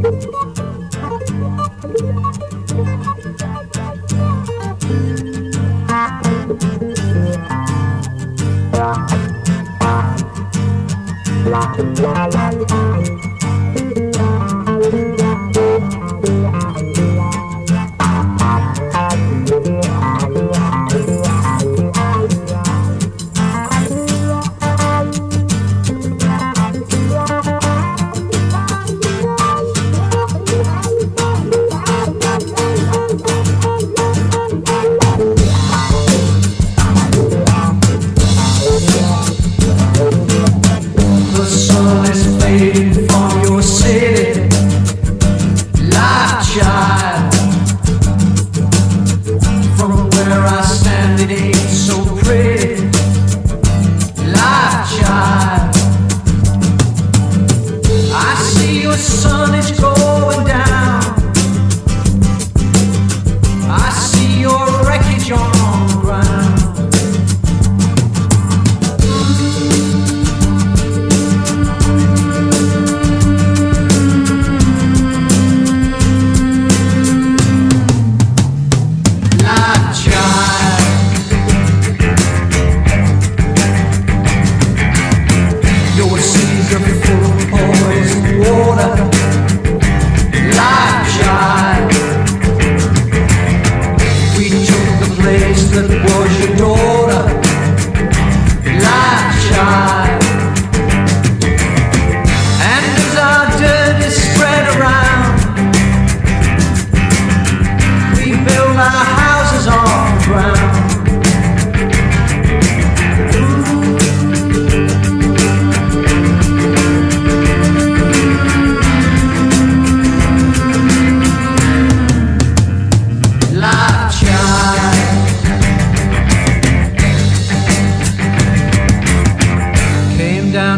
The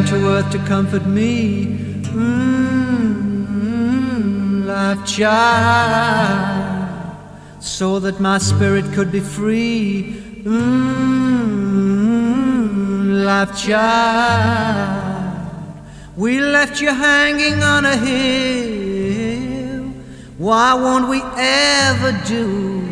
down to earth to comfort me. Mm, life child. So that my spirit could be free. Mm, life child. We left you hanging on a hill. Why won't we ever do